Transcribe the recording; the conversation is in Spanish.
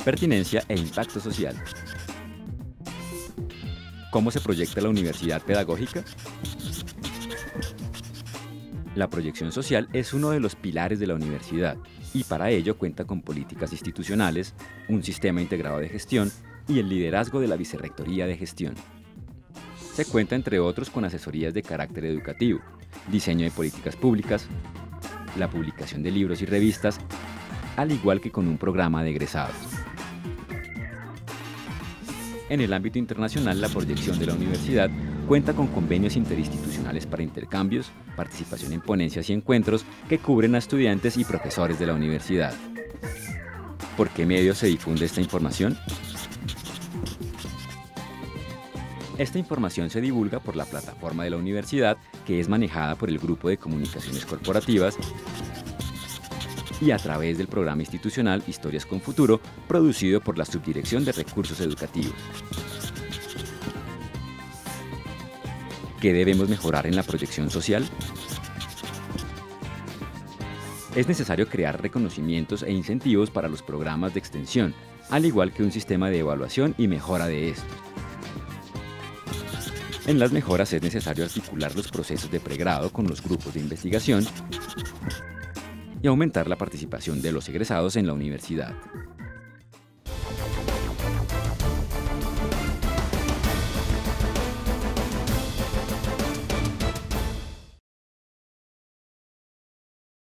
pertinencia e impacto social. ¿Cómo se proyecta la universidad pedagógica? La proyección social es uno de los pilares de la universidad y para ello cuenta con políticas institucionales, un sistema integrado de gestión y el liderazgo de la Vicerrectoría de Gestión. Se cuenta entre otros con asesorías de carácter educativo, diseño de políticas públicas, la publicación de libros y revistas, al igual que con un programa de egresados. En el ámbito internacional, la proyección de la universidad cuenta con convenios interinstitucionales para intercambios, participación en ponencias y encuentros que cubren a estudiantes y profesores de la universidad. ¿Por qué medios se difunde esta información? Esta información se divulga por la plataforma de la universidad, que es manejada por el Grupo de Comunicaciones Corporativas, y a través del programa institucional Historias con Futuro, producido por la Subdirección de Recursos Educativos. ¿Qué debemos mejorar en la proyección social? Es necesario crear reconocimientos e incentivos para los programas de extensión, al igual que un sistema de evaluación y mejora de estos. En las mejoras es necesario articular los procesos de pregrado con los grupos de investigación y aumentar la participación de los egresados en la universidad.